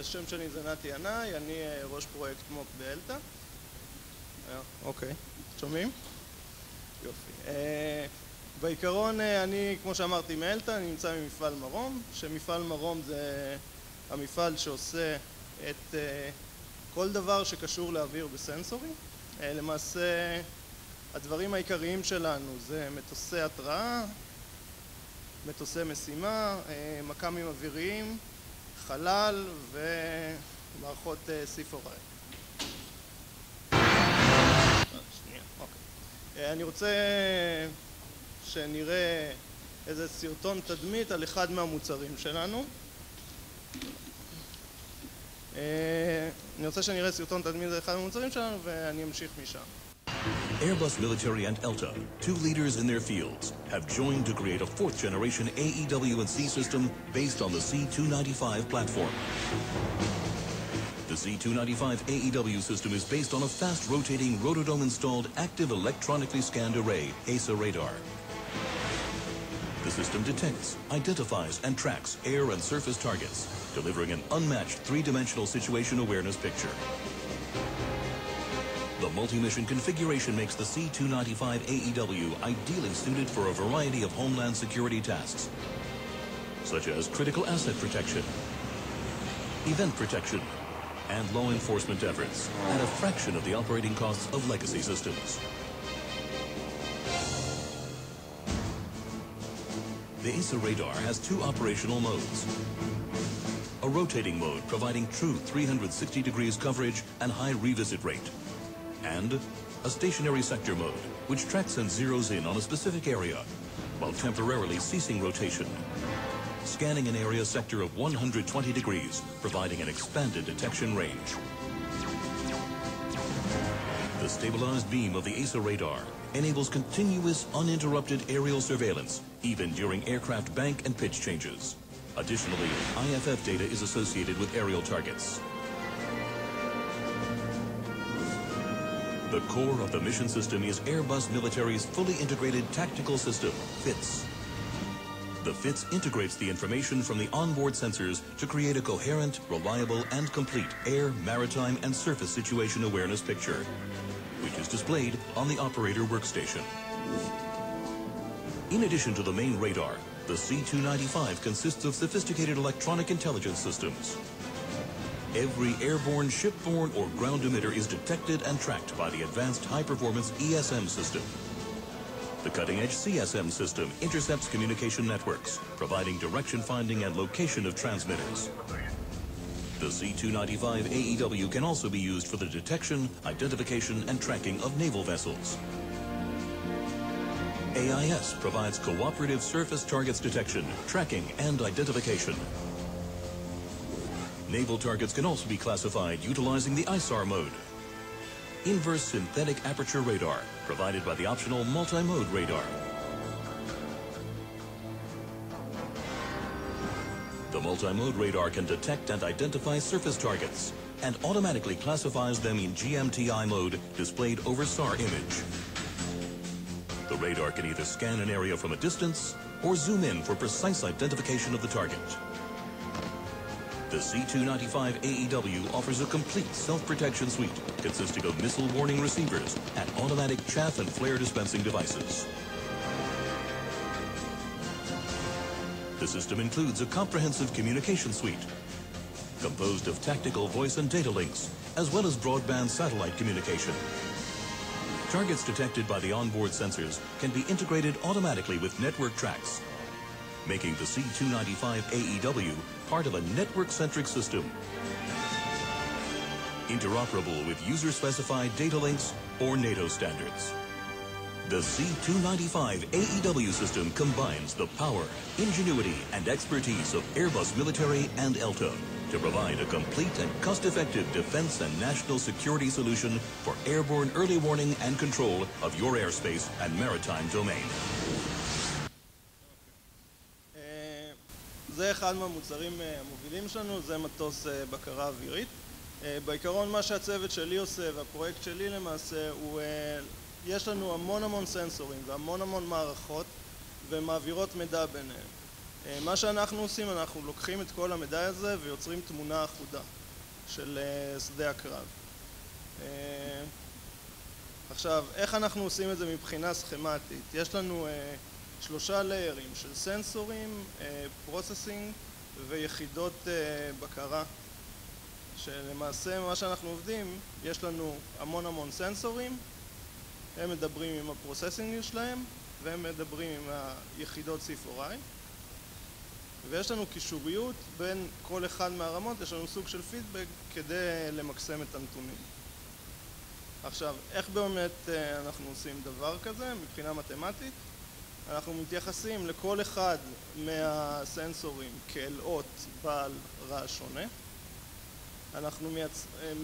השם שלי זה נתי ינאי, אני ראש פרויקט מו"פ באלתא. אוקיי, שומעים? יופי. בעיקרון אני, כמו שאמרתי, מאלתא, אני נמצא ממפעל מרום, שמפעל מרום זה המפעל שעושה את כל דבר שקשור לאוויר בסנסורים. למעשה הדברים העיקריים שלנו זה מטוסי התרעה, מטוסי משימה, מכ"מים אוויריים, חלל ומערכות C4I. אני רוצה שנראה איזה סרטון תדמית על אחד מהמוצרים שלנו. אני רוצה שנראה סרטון תדמית על אחד מהמוצרים שלנו ואני אמשיך משם. Airbus Military and ELTA, two leaders in their fields, have joined to create a fourth generation AEW&C system based on the C295 platform. The C295 AEW system is based on a fast rotating rotodome installed active electronically scanned array, ASA radar. The system detects, identifies, and tracks air and surface targets, delivering an unmatched three-dimensional situation awareness picture. Multi-mission configuration makes the C295 AEW ideally suited for a variety of homeland security tasks, such as critical asset protection, event protection, and law enforcement efforts at a fraction of the operating costs of legacy systems. The ASA radar has two operational modes. A rotating mode providing true 360 degrees coverage and high revisit rate and a stationary sector mode, which tracks and zeroes in on a specific area while temporarily ceasing rotation. Scanning an area sector of 120 degrees, providing an expanded detection range. The stabilized beam of the ASA radar enables continuous, uninterrupted aerial surveillance, even during aircraft bank and pitch changes. Additionally, IFF data is associated with aerial targets. The core of the mission system is Airbus Military's fully integrated tactical system, FITS. The FITS integrates the information from the onboard sensors to create a coherent, reliable, and complete air, maritime, and surface situation awareness picture, which is displayed on the operator workstation. In addition to the main radar, the C-295 consists of sophisticated electronic intelligence systems, Every airborne, shipborne, or ground emitter is detected and tracked by the advanced high-performance ESM system. The cutting-edge CSM system intercepts communication networks, providing direction finding and location of transmitters. The C-295 AEW can also be used for the detection, identification, and tracking of naval vessels. AIS provides cooperative surface targets detection, tracking, and identification. Naval targets can also be classified utilizing the ISAR mode. Inverse synthetic aperture radar, provided by the optional multi-mode radar. The multi-mode radar can detect and identify surface targets and automatically classifies them in GMTI mode displayed over SAR image. The radar can either scan an area from a distance or zoom in for precise identification of the target. The C-295 AEW offers a complete self-protection suite consisting of missile warning receivers and automatic chaff and flare dispensing devices. The system includes a comprehensive communication suite composed of tactical voice and data links, as well as broadband satellite communication. Targets detected by the onboard sensors can be integrated automatically with network tracks, making the C-295 AEW part of a network-centric system. Interoperable with user-specified data links or NATO standards. The C-295 AEW system combines the power, ingenuity, and expertise of Airbus Military and ELTA to provide a complete and cost-effective defense and national security solution for airborne early warning and control of your airspace and maritime domain. זה אחד מהמוצרים המובילים שלנו, זה מטוס בקרה אווירית. בעיקרון מה שהצוות שלי עושה והפרויקט שלי למעשה הוא יש לנו המון המון סנסורים והמון המון מערכות ומעבירות מידע ביניהם. מה שאנחנו עושים, אנחנו לוקחים את כל המידע הזה ויוצרים תמונה אחודה של שדה הקרב. עכשיו, איך אנחנו עושים את זה מבחינה סכמטית? יש לנו שלושה ליירים של סנסורים, processing ויחידות בקרה שלמעשה מה שאנחנו עובדים, יש לנו המון המון סנסורים, הם מדברים עם ה processing שלהם והם מדברים עם היחידות C4I ויש לנו קישוריות בין כל אחד מהרמות, יש לנו סוג של פידבק כדי למקסם את הנתונים. עכשיו, איך באמת אנחנו עושים דבר כזה מבחינה מתמטית? אנחנו מתייחסים לכל אחד מהסנסורים כאל אות בעל רעש שונה. אנחנו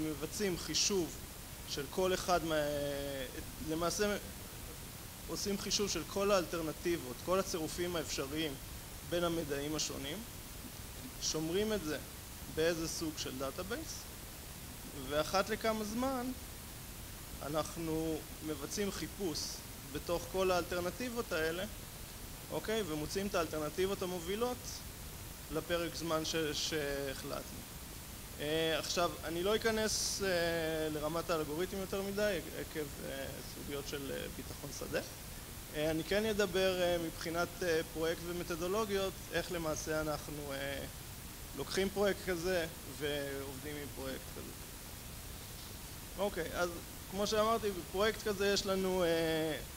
מבצעים חישוב של כל אחד מה... למעשה עושים חישוב של כל האלטרנטיבות, כל הצירופים האפשריים בין המדעים השונים שומרים את זה באיזה סוג של database ואחת לכמה זמן אנחנו מבצעים חיפוש בתוך כל האלטרנטיבות האלה אוקיי? ומוצאים את האלטרנטיבות המובילות לפרק זמן שהחלטנו. עכשיו, אני לא אכנס לרמת האלגוריתם יותר מדי עקב סוגיות של ביטחון שדה. אני כן אדבר מבחינת פרויקט ומתודולוגיות איך למעשה אנחנו לוקחים פרויקט כזה ועובדים עם פרויקט כזה. אוקיי, אז כמו שאמרתי, בפרויקט כזה יש לנו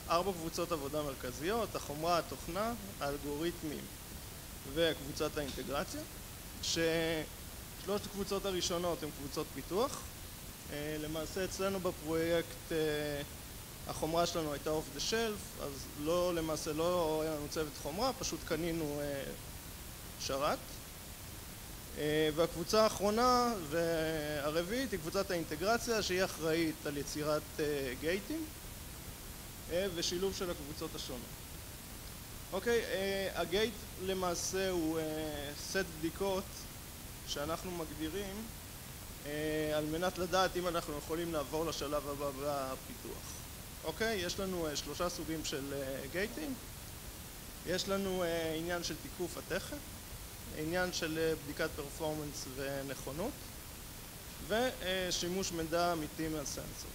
ארבע קבוצות עבודה מרכזיות החומרה, התוכנה, האלגוריתמים וקבוצת האינטגרציה שלושת הקבוצות הראשונות הן קבוצות פיתוח. למעשה אצלנו בפרויקט החומרה שלנו הייתה אוף דה שלף אז לא, למעשה לא היה לנו צוות חומרה, פשוט קנינו שרת והקבוצה האחרונה והרביעית היא קבוצת האינטגרציה שהיא אחראית על יצירת גייטים ושילוב של הקבוצות השונות. אוקיי, הגייט למעשה הוא סט בדיקות שאנחנו מגדירים על מנת לדעת אם אנחנו יכולים לעבור לשלב הבא בפיתוח. אוקיי, יש לנו שלושה סוגים של גייטים יש לנו עניין של תיקוף התכן עניין של בדיקת פרפורמנס ונכונות ושימוש מידע אמיתי מהסנסור.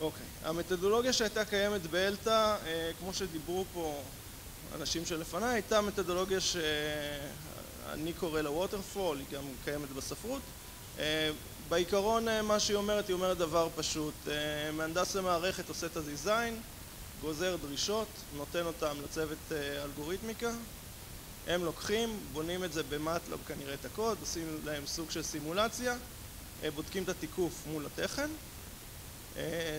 אוקיי, המתודולוגיה שהייתה קיימת באלתא, כמו שדיברו פה אנשים שלפניי, הייתה מתודולוגיה שאני קורא לה ווטרפול, היא גם קיימת בספרות. בעיקרון מה שהיא אומרת, היא אומרת דבר פשוט, מהנדס המערכת עושה את הדיזיין גוזר דרישות, נותן אותם לצוות אלגוריתמיקה הם לוקחים, בונים את זה במטלב כנראה את הקוד, עושים להם סוג של סימולציה בודקים את התיקוף מול התכן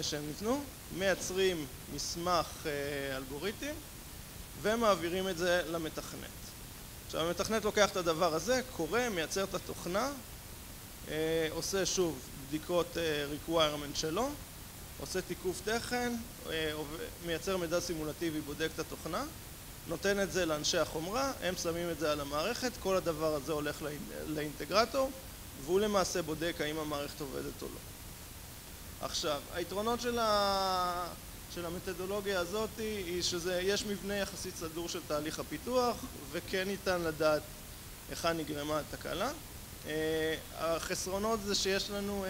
שהם ניתנו, מייצרים מסמך אלגוריתם ומעבירים את זה למתכנת. עכשיו המתכנת לוקח את הדבר הזה, קורא, מייצר את התוכנה עושה שוב בדיקות requirement שלו עושה תיקוף תכן, מייצר מידע סימולטיבי, בודק את התוכנה נותן את זה לאנשי החומרה, הם שמים את זה על המערכת, כל הדבר הזה הולך לאינטגרטור והוא למעשה בודק האם המערכת עובדת או לא. עכשיו, היתרונות של המתודולוגיה הזאת היא שיש מבנה יחסית סדור של תהליך הפיתוח וכן ניתן לדעת היכן נגרמה התקלה החסרונות זה שיש לנו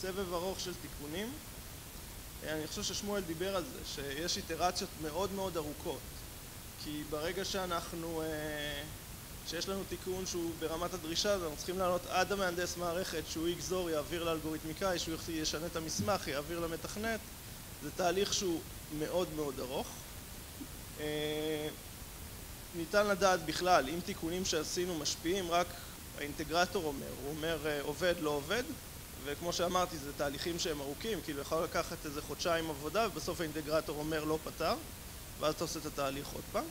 סבב ארוך של תיקונים אני חושב ששמואל דיבר על זה, שיש איטרציות מאוד מאוד ארוכות. כי ברגע שאנחנו, שיש לנו תיקון שהוא ברמת הדרישה אנחנו צריכים לעלות עד המהנדס מערכת שהוא יגזור, יעביר לאלגוריתמיקאי, שהוא ישנה את המסמך, יעביר למתכנת. זה תהליך שהוא מאוד מאוד ארוך. ניתן לדעת בכלל אם תיקונים שעשינו משפיעים רק האינטגרטור אומר, הוא אומר עובד לא עובד וכמו שאמרתי זה תהליכים שהם ארוכים כאילו יכול לקחת איזה חודשיים עבודה ובסוף האינטגרטור אומר לא פתר ואז אתה עושה את התהליך עוד פעם.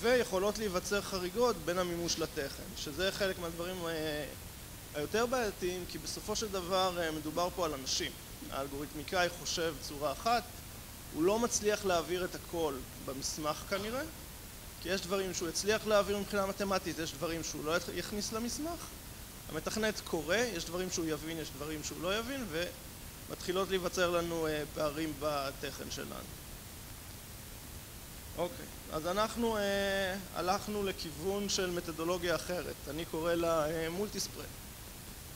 ויכולות להיווצר חריגות בין המימוש לתכן שזה חלק מהדברים היותר בעייתיים כי בסופו של דבר מדובר פה על אנשים. האלגוריתמיקאי חושב צורה אחת הוא לא מצליח להעביר את הכל במסמך כנראה כי יש דברים שהוא הצליח להעביר מבחינה מתמטית, יש דברים שהוא לא יכניס למסמך המתכנת קורא, יש דברים שהוא יבין, יש דברים שהוא לא יבין ומתחילות להיווצר לנו פערים בתכן שלנו אוקיי, אז אנחנו אה, הלכנו לכיוון של מתודולוגיה אחרת, אני קורא לה אה, מולטי ספרד.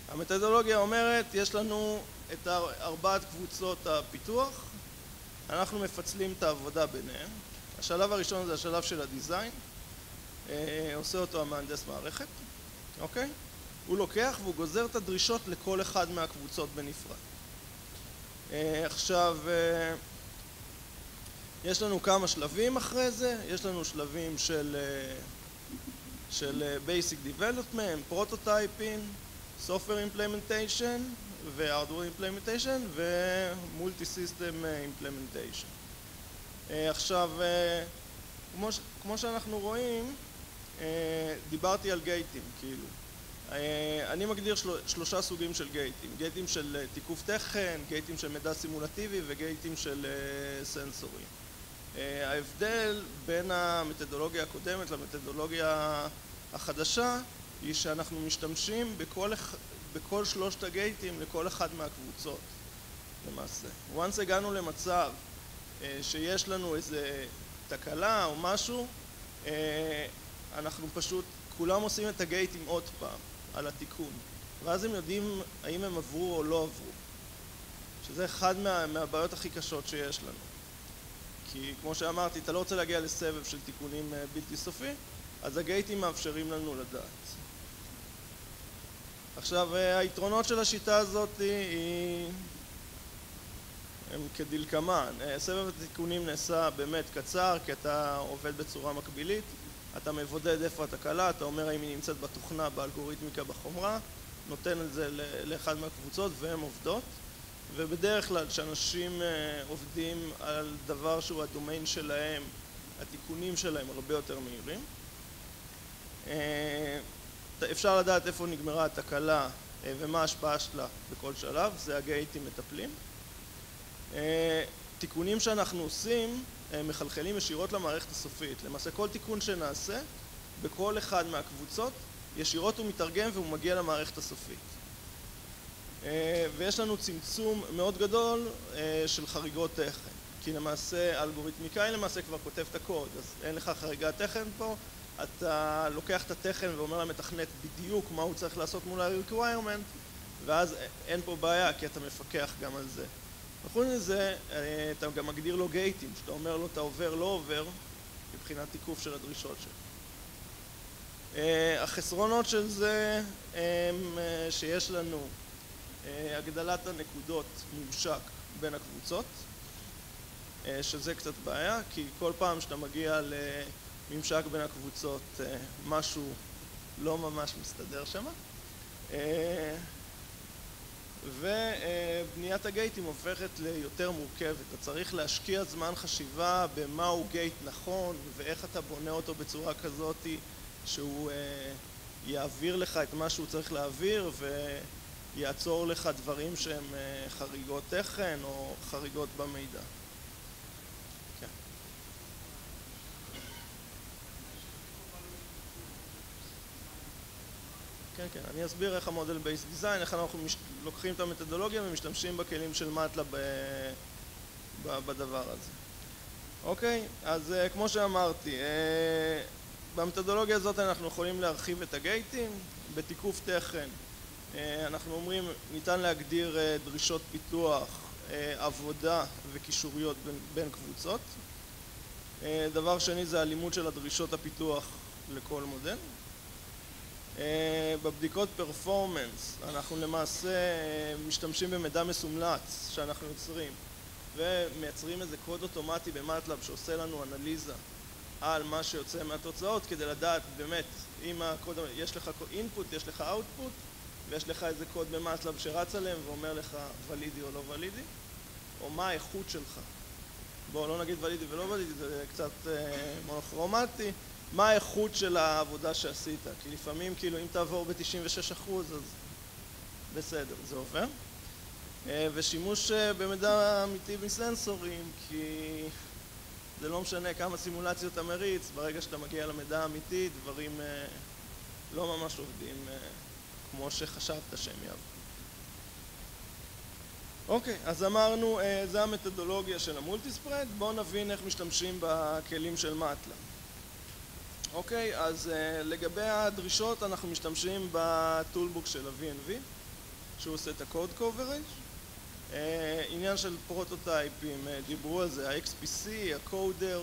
המתודולוגיה אומרת, יש לנו את ארבעת קבוצות הפיתוח, אנחנו מפצלים את העבודה ביניהם. השלב הראשון זה השלב של הדיזיין, אה, עושה אותו המהנדס מערכת, אוקיי? הוא לוקח והוא גוזר את הדרישות לכל אחד מהקבוצות בנפרד. אה, עכשיו, אה, יש לנו כמה שלבים אחרי זה, יש לנו שלבים של, של Basic Development, Prototyping, Software Implementation ו-Hardware Implementation ו-Multi System Implementation. עכשיו, כמו, כמו שאנחנו רואים, דיברתי על גייטים, כאילו. אני מגדיר של, שלושה סוגים של גייטים, גייטים של תיקוף תכן, גייטים של מידע סימולטיבי וגייטים של סנסורים. ההבדל בין המתודולוגיה הקודמת למתודולוגיה החדשה היא שאנחנו משתמשים בכל, בכל שלושת הגייטים לכל אחד מהקבוצות למעשה. once הגענו למצב שיש לנו איזה תקלה או משהו, אנחנו פשוט, כולם עושים את הגייטים עוד פעם על התיקון. ואז הם יודעים האם הם עברו או לא עברו. שזה אחד מה, מהבעיות הכי קשות שיש לנו. כי כמו שאמרתי, אתה לא רוצה להגיע לסבב של תיקונים בלתי סופי אז הגייטים מאפשרים לנו לדעת. עכשיו, היתרונות של השיטה הזאת היא הם כדלקמן, סבב התיקונים נעשה באמת קצר כי אתה עובד בצורה מקבילית אתה מבודד איפה התקלה, אתה אומר האם היא נמצאת בתוכנה, באלגוריתמיקה, בחומרה נותן את זה לאחד מהקבוצות והן עובדות. ובדרך כלל כשאנשים עובדים על דבר שהוא הדומיין שלהם התיקונים שלהם הרבה יותר מהירים. אפשר לדעת איפה נגמרה התקלה ומה ההשפעה שלה בכל שלב, זה הגייטים מטפלים. תיקונים שאנחנו עושים מחלחלים ישירות למערכת הסופית, למעשה כל תיקון שנעשה בכל אחד מהקבוצות ישירות הוא מתרגם והוא מגיע למערכת הסופית. ויש לנו צמצום מאוד גדול של חריגות תכן. כי למעשה האלגוריתמיקאי למעשה כבר כותב את הקוד אז אין לך חריגת תכן פה. אתה לוקח את התכן ואומר למתכנת בדיוק מה הוא צריך לעשות מול ה-requirement ואז אין פה בעיה כי אתה מפקח גם על זה וחוץ מזה אתה גם מגדיר לו גייטים שאתה אומר לו אתה עובר לא עובר מבחינת תיקוף של הדרישות שלו. החסרונות של זה הם שיש לנו הגדלת הנקודות ממשק בין הקבוצות שזה קצת בעיה כי כל פעם שאתה מגיע לממשק בין הקבוצות משהו לא ממש מסתדר שם ובניית הגייטים הופכת ליותר מורכבת, אתה צריך להשקיע זמן חשיבה במהו גייט נכון ואיך אתה בונה אותו בצורה כזאת שהוא יעביר לך את מה שהוא צריך להעביר ויעצור לך דברים שהם חריגות תכן או חריגות במידע כן, כן, אני אסביר איך המודל בייס דיזיין, איך אנחנו לוקחים את המתודולוגיה ומשתמשים בכלים של מטלב בדבר הזה. אוקיי, אז כמו שאמרתי, במתודולוגיה הזאת אנחנו יכולים להרחיב את הגייטים בתיקוף תכן. אנחנו אומרים, ניתן להגדיר דרישות פיתוח, עבודה וקישוריות בין קבוצות. דבר שני זה הלימוד של הדרישות הפיתוח לכל מודל. בבדיקות פרפורמנס אנחנו למעשה משתמשים במידע מסומלץ שאנחנו יוצרים ומייצרים איזה קוד אוטומטי במטלב שעושה לנו אנליזה על מה שיוצא מהתוצאות כדי לדעת באמת אם הקוד, יש לך אינפוט, יש לך אאוטפוט ויש לך איזה קוד במטלב שרץ עליהם ואומר לך ולידי או לא ולידי או מה האיכות שלך? בואו לא נגיד ולידי ולא ולידי זה קצת מונוכרומטי מה האיכות של העבודה שעשית? כי לפעמים כאילו אם תעבור ב-96% אז בסדר זה עובר. ושימוש במידע אמיתי בסנסורים כי זה לא משנה כמה סימולציות אתה מריץ ברגע שאתה מגיע למידע האמיתי דברים לא ממש עובדים כמו שחשבת שהם יעברו אוקיי, אז אמרנו, זה המתודולוגיה של המולטיספרד, בואו נבין איך משתמשים בכלים של מטלה. אוקיי, אז לגבי הדרישות אנחנו משתמשים ב toolbox של ה-V&V, שהוא עושה את ה-Code Coverage. עניין של פרוטוטייפים, דיברו על זה, ה-XPC, ה-Coder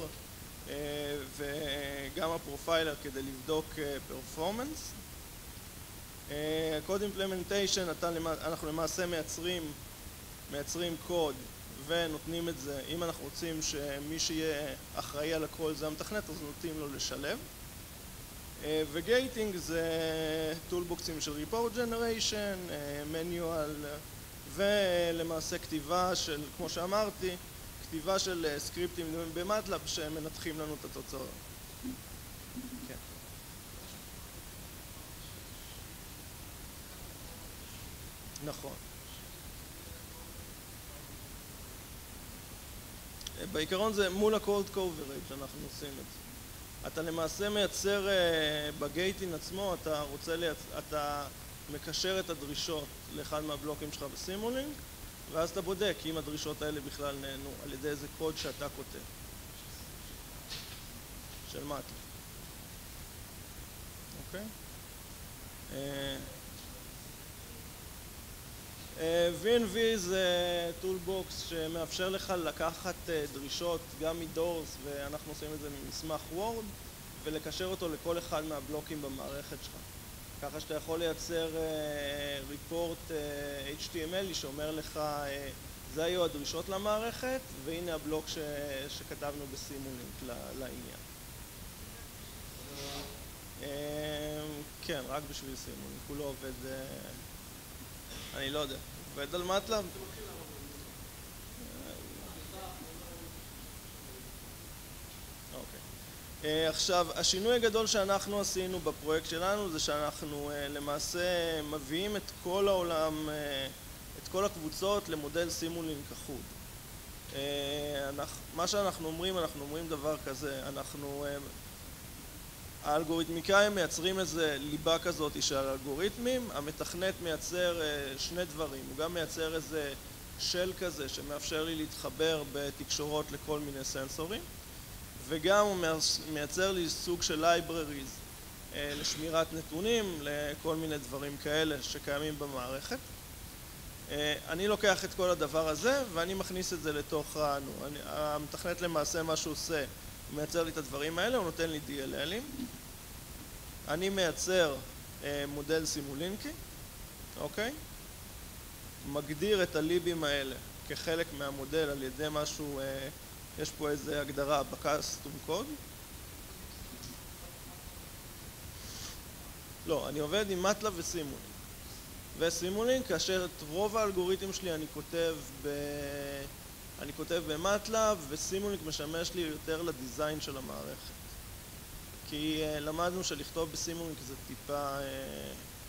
וגם הפרופיילר כדי לבדוק performance. Code Implementation, אנחנו למעשה מייצרים מייצרים קוד ונותנים את זה, אם אנחנו רוצים שמי שיהיה אחראי על הכל זה המתכנת, אז נותנים לו לשלב. וגייטינג זה טולבוקסים של Report Generation, Manual ולמעשה כתיבה של, כמו שאמרתי, כתיבה של סקריפטים במטלאב שמנתחים לנו את התוצאות. כן. נכון. בעיקרון זה מול ה-Cold Coverage שאנחנו עושים את זה. אתה למעשה מייצר בגייטין עצמו, אתה רוצה, אתה מקשר את הדרישות לאחד מהבלוקים שלך בסימולינק ואז אתה בודק אם הדרישות האלה בכלל נענו על ידי איזה קוד שאתה כותב של מטלב. אוקיי? V&V זה toolbox שמאפשר לך לקחת דרישות גם מ DOORS ואנחנו עושים את זה ממסמך וורד ולקשר אותו לכל אחד מהבלוקים במערכת שלך. ככה שאתה יכול לייצר ריפורט HTML שאומר לך זה היו הדרישות למערכת והנה הבלוק שכתבנו בסימולינק לעניין. כן, רק בשביל סימולינק, הוא לא עובד אני לא יודע, עובד על מטלב? אוקיי. עכשיו, השינוי הגדול שאנחנו עשינו בפרויקט שלנו זה שאנחנו למעשה מביאים את כל העולם, את כל הקבוצות למודל סימולינק אחוד. מה שאנחנו אומרים, אנחנו אומרים דבר כזה, אנחנו האלגוריתמיקאים מייצרים איזה ליבה כזאת של אלגוריתמים, המתכנת מייצר שני דברים, הוא גם מייצר איזה של כזה שמאפשר לי להתחבר בתקשורות לכל מיני סנסורים וגם הוא מייצר לי סוג של libraries לשמירת נתונים, לכל מיני דברים כאלה שקיימים במערכת. אני לוקח את כל הדבר הזה ואני מכניס את זה לתוך המתכנת למעשה מה שהוא עושה הוא מייצר לי את הדברים האלה, הוא נותן לי DLLים אני מייצר מודל סימולינקי, אוקיי? מגדיר את הליבים האלה כחלק מהמודל על ידי משהו, יש פה איזה הגדרה בקאסטום קוד. לא, אני עובד עם מטלב וסימולינק וסימולינק כאשר את רוב האלגוריתמים שלי אני כותב ב... אני כותב במטלב וסימולינק משמש לי יותר לדיזיין של המערכת. כי למדנו שלכתוב בסימולינק זה טיפה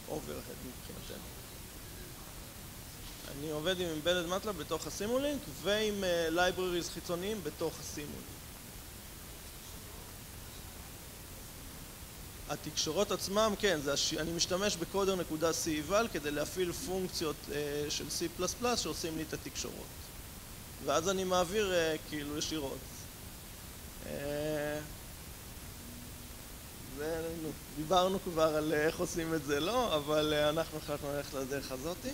אוברהד מבחינתנו. אני עובד עם אמבדד מטלב בתוך הסימולינק ועם libraries חיצוניים בתוך הסימולינק התקשורות עצמם, כן, אני משתמש בקודר.ceval כדי להפעיל פונקציות של C++ שעושים לי את התקשורות ואז אני מעביר כאילו ישירות. דיברנו כבר על איך עושים את זה לא, אבל אנחנו החלטנו ללכת לדרך הזאתי.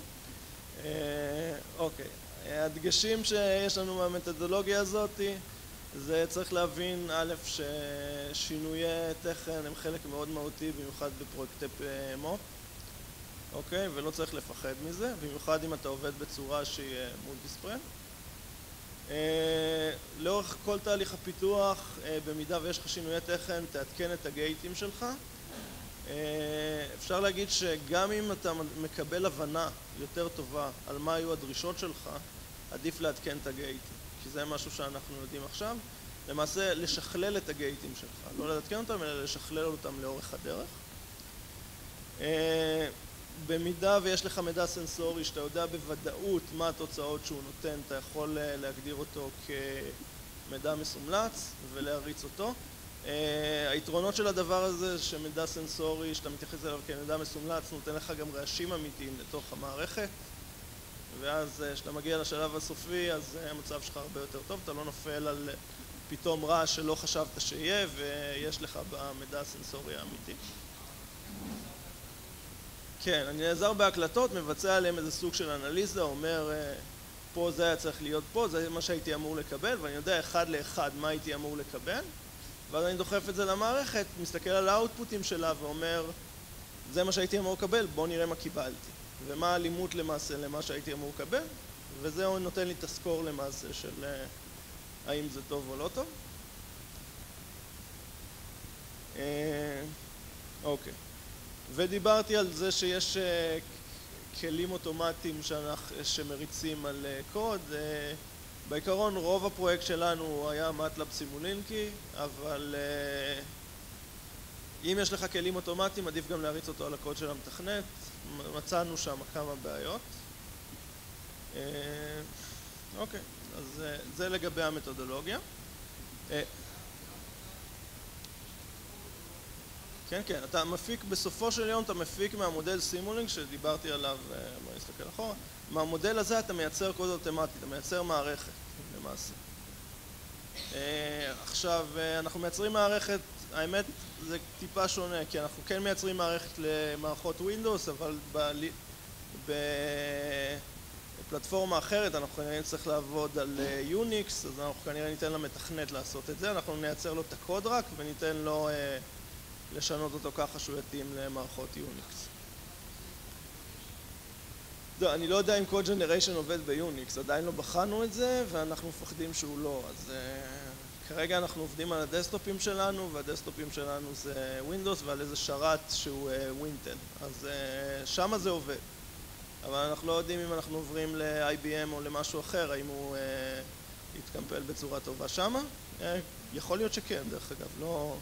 אוקיי, הדגשים שיש לנו מהמתודולוגיה הזאתי זה צריך להבין א' ששינויי תכן הם חלק מאוד מהותי במיוחד בפרויקטי מו"פ אוקיי? ולא צריך לפחד מזה, במיוחד אם אתה עובד בצורה שהיא מולטיספרנט לאורך כל תהליך הפיתוח, במידה ויש לך שינויי תכן, תעדכן את הגייטים שלך. אפשר להגיד שגם אם אתה מקבל הבנה יותר טובה על מה היו הדרישות שלך, עדיף לעדכן את הגייטים כי זה משהו שאנחנו יודעים עכשיו. למעשה לשכלל את הגייטים שלך, לא לעדכן אותם אלא לשכלל אותם לאורך הדרך במידה ויש לך מידע סנסורי שאתה יודע בוודאות מה התוצאות שהוא נותן, אתה יכול להגדיר אותו כמידע מסומלץ ולהריץ אותו. היתרונות של הדבר הזה שמידע סנסורי שאתה מתייחס אליו כמידע מסומלץ נותן לך גם רעשים אמיתיים לתוך המערכת. ואז כשאתה מגיע לשלב הסופי אז המצב שלך הרבה יותר טוב, אתה לא נופל על פתאום רעש שלא חשבת שיהיה ויש לך במידע הסנסורי האמיתי. כן, אני נעזר בהקלטות, מבצע עליהם איזה סוג של אנליזה, אומר פה זה היה צריך להיות פה, זה מה שהייתי אמור לקבל ואני יודע אחד לאחד מה הייתי אמור לקבל ואז אני דוחף את זה למערכת, מסתכל על האוטפוטים שלה ואומר זה מה שהייתי אמור לקבל, בוא נראה מה קיבלתי. ומה האלימות למעשה למה שהייתי אמור לקבל וזה נותן לי את הסקור למעשה של האם זה טוב או לא טוב. אוקיי ודיברתי על זה שיש כלים אוטומטיים שמריצים על קוד בעיקרון רוב הפרויקט שלנו היה מטלאב סימולינקי אבל אם יש לך כלים אוטומטיים עדיף גם להריץ אותו על הקוד של המתכנת. מצאנו שם כמה בעיות. אוקיי, אז זה לגבי המתודולוגיה כן, כן, אתה מפיק, בסופו של יום אתה מפיק מהמודל סימולינק שדיברתי עליו, בוא נסתכל אחורה. מהמודל הזה אתה מייצר קוד אוטומטי, אתה מייצר מערכת למעשה. עכשיו, אנחנו מייצרים מערכת, האמת זה טיפה שונה כי אנחנו כן מייצרים מערכת למערכות ווינדוס אבל בפלטפורמה אחרת אנחנו כנראה נצטרך לעבוד על יוניקס אז אנחנו כנראה ניתן למתכנת לעשות את זה, אנחנו נייצר לו את הקוד רק וניתן לו לשנות אותו ככה שהוא יתאים למערכות יוניקס. אני לא יודע אם code generation עובד ביוניקס, עדיין לא בחנו את זה ואנחנו מפחדים שהוא לא. אז כרגע אנחנו עובדים על הדסקטופים שלנו והדסקטופים שלנו זה ווינדוס ועל איזה שרת שהוא ווינטל אז שמה זה עובד. אבל אנחנו לא יודעים אם אנחנו עוברים ל-IBM או למשהו אחר האם הוא יתקמפל בצורה טובה שמה. יכול להיות שכן דרך אגב, לא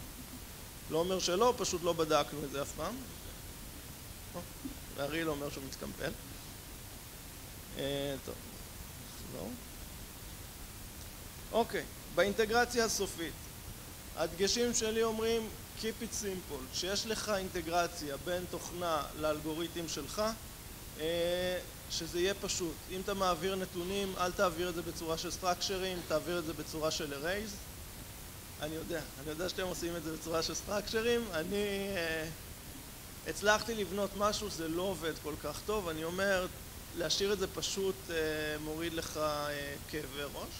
לא אומר שלא, פשוט לא בדקנו את זה אף פעם. והריל אומר שהוא מתקמפל. טוב, נחזור. אוקיי, באינטגרציה הסופית. הדגשים שלי אומרים Keep it simple, שיש לך אינטגרציה בין תוכנה לאלגוריתם שלך שזה יהיה פשוט. אם אתה מעביר נתונים, אל תעביר את זה בצורה של סטרקצ'רים, תעביר את זה בצורה של ארייז אני יודע, אני יודע שאתם עושים את זה בצורה של סטרקצ'רים אני הצלחתי לבנות משהו, זה לא עובד כל כך טוב. אני אומר, להשאיר את זה פשוט מוריד לך כאבי ראש.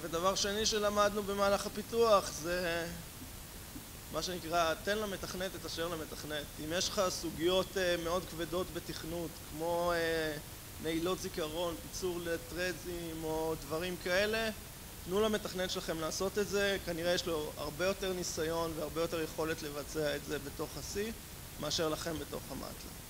ודבר שני שלמדנו במהלך הפיתוח זה מה שנקרא, תן למתכנת את אשר למתכנת. אם יש לך סוגיות מאוד כבדות בתכנות כמו נעילות זיכרון, פיצור לטרזים או דברים כאלה תנו למתכנת שלכם לעשות את זה, כנראה יש לו הרבה יותר ניסיון והרבה יותר יכולת לבצע את זה בתוך ה-C מאשר לכם בתוך המטלה